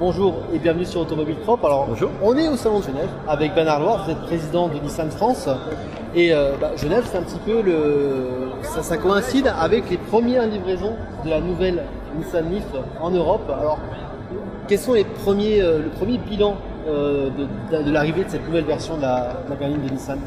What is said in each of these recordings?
Bonjour et bienvenue sur Automobile Propre. Alors, Bonjour. on est au salon de Genève avec Ben Arloir, vous êtes président de Nissan France. Et euh, bah, Genève, c'est un petit peu le. Ça, ça coïncide avec les premières livraisons de la nouvelle Nissan Leaf en Europe. Alors, quels sont les premiers, euh, le premier bilan euh, de, de- de l'arrivée de cette nouvelle version de la, de la berline de Nissan?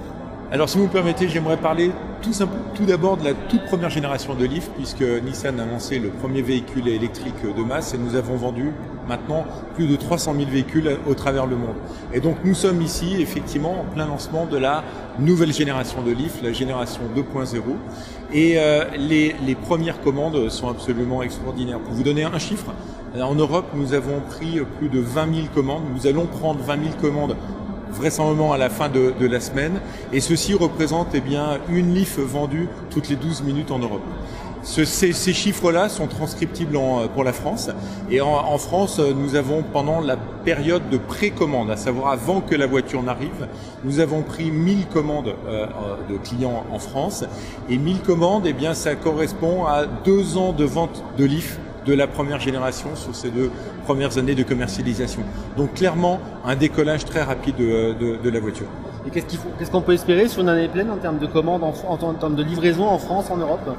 Alors si vous me permettez, j'aimerais parler tout, d'abord de la toute première génération de Leaf, puisque Nissan a lancé le premier véhicule électrique de masse et nous avons vendu maintenant plus de 300 000 véhicules au travers le monde. Et donc nous sommes ici effectivement en plein lancement de la nouvelle génération de Leaf, la génération 2.0. Et euh, les premières commandes sont absolument extraordinaires. Pour vous donner un chiffre, en Europe, nous avons pris plus de 20 000 commandes. Nous allons prendre 20 000 commandes vraisemblablement à la fin de, la semaine. Et ceci représente eh bien, une Leaf vendue toutes les 12 minutes en Europe. Ce- ces, chiffres-là sont transcriptibles en- pour la France. Et en, France, nous avons pendant la période de précommande, à savoir avant que la voiture n'arrive, nous avons pris 1000 commandes euh, euh, de clients en France. Et 1000 commandes, eh bien, ça correspond à deux ans de vente de Leaf de la première génération sur ces deux premières années de commercialisation. Donc clairement, un décollage très rapide de, de- de la voiture. Et qu'est-ce qu'on peut espérer sur une année pleine en termes de commandes, en, en- en termes de livraison en France, en Europe?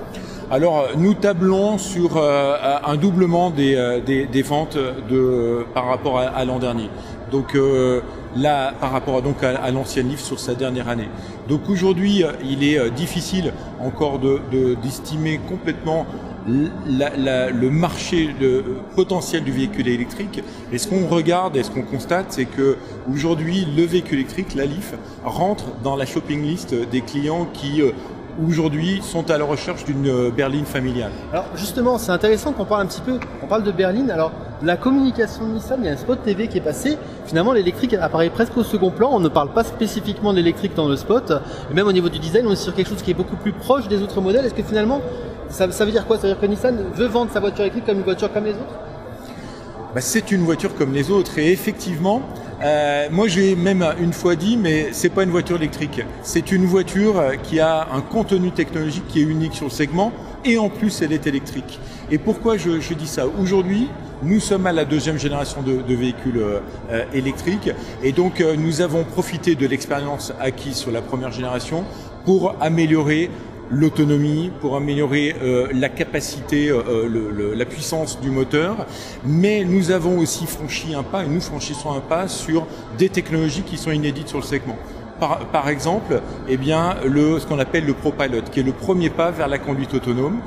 Alors, nous tablons sur euh, un doublement des, euh, des, des ventes de, par rapport à, à l'an dernier. Donc euh, là, par rapport à, donc à, à l'ancienne livre sur sa dernière année. Donc aujourd'hui, euh, il est euh, difficile encore de, de- d'estimer complètement le marché le potentiel du véhicule électrique. Et ce qu'on regarde et ce qu'on constate, c'est que aujourd'hui, le véhicule électrique, la Leaf, rentre dans la shopping list des clients qui euh, aujourd'hui sont à la recherche d'une euh, berline familiale. Alors justement, c'est intéressant qu'on parle un petit peu, on parle de berline. Alors la communication de Nissan, il y a un spot TV qui est passé. Finalement, l'électrique apparaît presque au second plan. On ne parle pas spécifiquement de l'électrique dans le spot. Et même au niveau du design, on est sur quelque chose qui est beaucoup plus proche des autres modèles. Est-ce que finalement, ça, ça veut dire quoi? Ça veut dire que Nissan veut vendre sa voiture électrique comme une voiture comme les autres? Bah, c'est une voiture comme les autres. Et effectivement, euh, moi j'ai même une fois dit, mais c'est pas une voiture électrique, c'est une voiture qui a un contenu technologique qui est unique sur le segment et en plus elle est électrique. Et pourquoi je, dis ça? Aujourd'hui, nous sommes à la deuxième génération de, véhicules euh, électriques. Et donc euh, nous avons profité de l'expérience acquise sur la première génération pour améliorer l'autonomie, pour améliorer euh, la capacité, euh, le- la puissance du moteur, mais nous avons aussi franchi un pas, et nous franchissons un pas sur des technologies qui sont inédites sur le segment. Par, exemple, eh bien, ce qu'on appelle le ProPilot, qui est le premier pas vers la conduite autonome.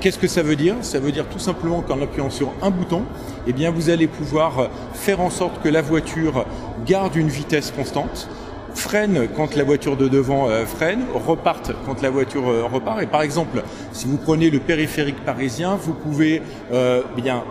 Qu'est-ce que ça veut dire? Ça veut dire tout simplement qu'en appuyant sur un bouton, eh vous allez pouvoir faire en sorte que la voiture garde une vitesse constante, freine quand la voiture de devant euh, freine, reparte quand la voiture euh, repart. Et par exemple, si vous prenez le périphérique parisien, vous pouvez euh, bien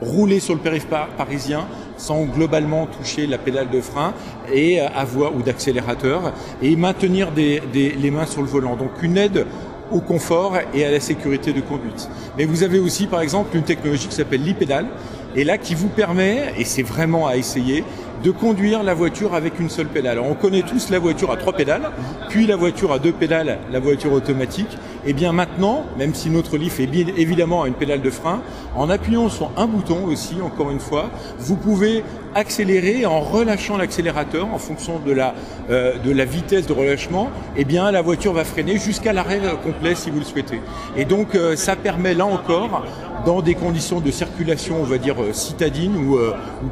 rouler sur le périphérique par- parisien sans globalement toucher la pédale de frein et avoir ou d'accélérateur et maintenir des, des- les mains sur le volant. Donc une aide au confort et à la sécurité de conduite. Mais vous avez aussi par exemple une technologie qui s'appelle l'e-pédale et là qui vous permet, et c'est vraiment à essayer, de conduire la voiture avec une seule pédale. On connaît tous la voiture à trois pédales, puis la voiture à deux pédales, la voiture automatique. Et bien maintenant, même si notre Leaf est évidemment à une pédale de frein, en appuyant sur un bouton aussi, encore une fois, vous pouvez accélérer en relâchant l'accélérateur en fonction de la, euh, vitesse de relâchement, et bien la voiture va freiner jusqu'à l'arrêt complet si vous le souhaitez. Et donc euh, ça permet là encore dans des conditions de circulation, on va dire euh, citadine ou,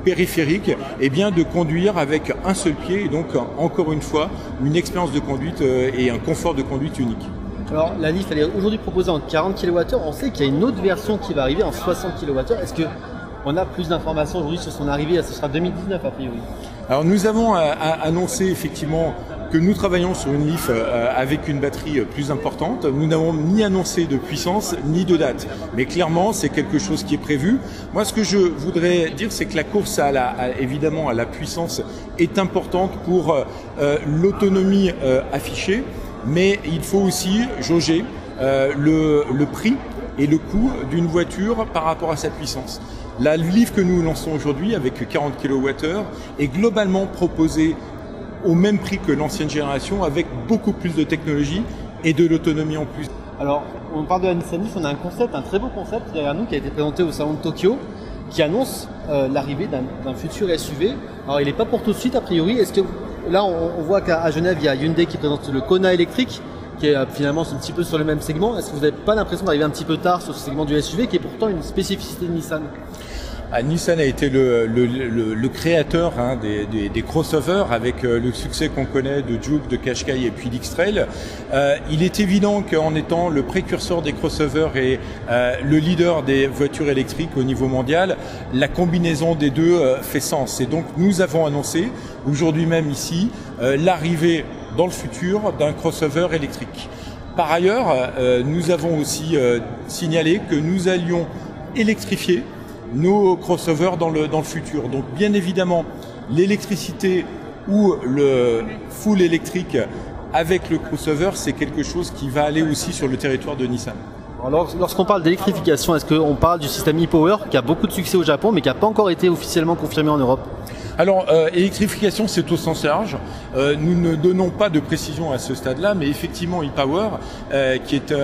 périphérique, eh de conduire avec un seul pied et donc encore une fois une expérience de conduite et un confort de conduite unique. Alors la Leaf, elle est aujourd'hui proposée en 40 kWh. On sait qu'il y a une autre version qui va arriver en 60 kWh. Est-ce que on a plus d'informations aujourd'hui sur son arrivée? Ce sera 2019 a priori. Alors nous avons euh, annoncé effectivement que nous travaillons sur une Leaf euh, avec une batterie euh, plus importante. Nous n'avons ni annoncé de puissance ni de date, mais clairement c'est quelque chose qui est prévu. Moi, ce que je voudrais dire, c'est que la course à la, évidemment à la puissance est importante pour l'autonomie affichée, mais il faut aussi jauger euh, le, prix et le coût d'une voiture par rapport à sa puissance. La Leaf que nous lançons aujourd'hui avec 40 kWh est globalement proposée au même prix que l'ancienne génération avec beaucoup plus de technologie et de l'autonomie en plus. Alors, on parle de la Nissan on a un concept, un très beau concept derrière nous qui a été présenté au salon de Tokyo. qui annonce l'arrivée d'un futur SUV. Alors il n'est pas pour tout de suite a priori. Est-ce que là on, voit qu'à Genève il y a Hyundai qui présente le Kona électrique qui est finalement un petit peu sur le même segment. Est-ce que vous n'avez pas l'impression d'arriver un petit peu tard sur ce segment du SUV qui est pourtant une spécificité de Nissan? Nissan a été le, le, le, le créateur hein, des, des, des, crossovers avec euh, le succès qu'on connaît de Juke, de Qashqai et puis d'X-Trail. Euh, il est évident qu'en étant le précurseur des crossovers et euh, le leader des voitures électriques au niveau mondial, la combinaison des deux euh, fait sens. Et donc nous avons annoncé aujourd'hui même ici euh, l'arrivée dans le futur d'un crossover électrique. Par ailleurs, nous avons aussi signalé que nous allions électrifier nos crossovers dans le, dans le futur. Donc bien évidemment, l'électricité ou le full électrique avec le crossover, c'est quelque chose qui va aller aussi sur le territoire de Nissan. Alors, lorsqu'on parle d'électrification, est-ce qu'on parle du système e-Power qui a beaucoup de succès au Japon mais qui n'a pas encore été officiellement confirmé en Europe? Alors, euh, électrification, c'est au sens large. Euh, nous ne donnons pas de précision à ce stade-là, mais effectivement, e-Power, euh, qui est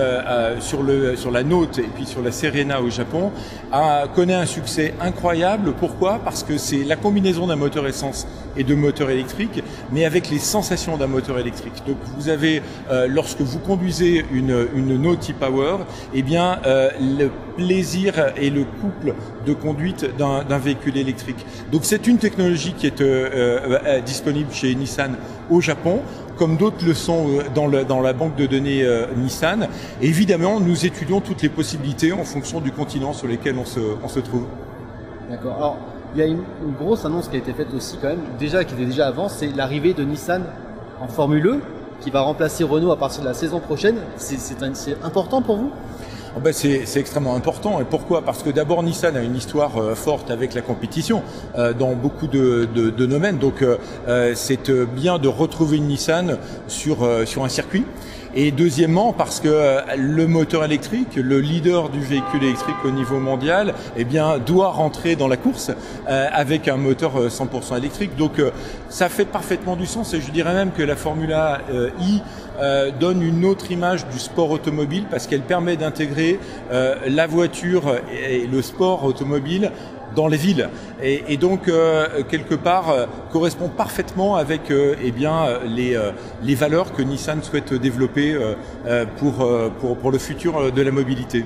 sur, le, sur la Note et puis sur la Serena au Japon, a, connaît un succès incroyable. Pourquoi? Parce que c'est la combinaison d'un moteur essence et de moteur électrique, mais avec les sensations d'un moteur électrique. Donc, vous avez, lorsque vous conduisez une, une Note e-Power, eh bien, le plaisir et le couple de conduite d'un véhicule électrique. Donc, c'est une technologie qui est euh, euh, disponible chez Nissan au Japon, comme d'autres le sont euh, dans, la banque de données Nissan. Évidemment, nous étudions toutes les possibilités en fonction du continent sur lequel on se, on se trouve. D'accord. Il y a une, grosse annonce qui a été faite aussi quand même, déjà qui était déjà avant, c'est l'arrivée de Nissan en Formule E, qui va remplacer Renault à partir de la saison prochaine. C'est important pour vous? Oh ben c'est extrêmement important. Et pourquoi? Parce que d'abord, Nissan a une histoire euh, forte avec la compétition euh, dans beaucoup de, de, de domaines. Donc, euh, c'est bien de retrouver une Nissan sur, sur un circuit. Et deuxièmement, parce que le moteur électrique, le leader du véhicule électrique au niveau mondial, eh bien, doit rentrer dans la course euh, avec un moteur 100% électrique. Donc, euh, ça fait parfaitement du sens. Et je dirais même que la Formula euh, I donne une autre image du sport automobile parce qu'elle permet d'intégrer la voiture et le sport automobile dans les villes et, donc euh, quelque part euh, correspond parfaitement avec euh, eh bien les, les valeurs que Nissan souhaite développer pour, pour, pour le futur de la mobilité.